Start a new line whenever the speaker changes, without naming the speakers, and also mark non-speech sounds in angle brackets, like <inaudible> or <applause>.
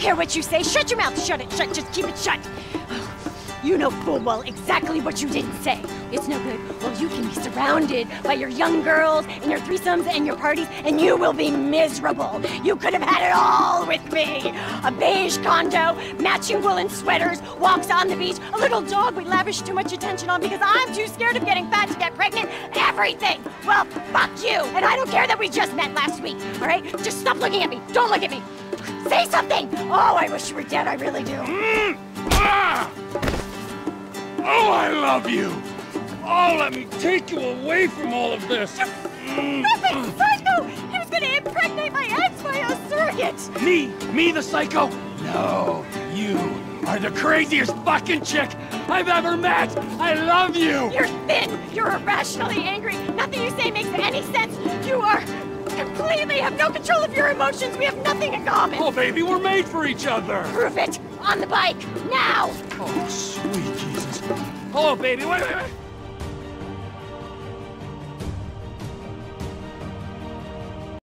don't care what you say. Shut your mouth. Shut it. Shut. Just keep it shut. <sighs> You know full well exactly what you didn't say. It's no good. Well, you can be surrounded by your young girls and your threesomes and your parties, and you will be miserable. You could have had it all with me. A beige condo, matching woolen sweaters, walks on the beach, a little dog we lavish too much attention on because I'm too scared of getting fat to get pregnant. Everything. Well, fuck you. And I don't care that we just met last week, all right? Just stop looking at me. Don't look at me. Say something. Oh, I wish you were dead. I really do.
Mm. Ah! Oh, I love you! Oh, let me take you away from all of this!
It, psycho! He was gonna impregnate my ex by a surrogate!
Me? Me, the psycho? No, you are the craziest fucking chick I've ever met! I love you!
You're thin! You're irrationally angry! Completely have no control of your emotions! We have nothing in common!
Oh, baby, we're made for each other!
Prove it! On the bike! Now!
Oh, sweet Jesus. Oh, baby, wait, wait, wait!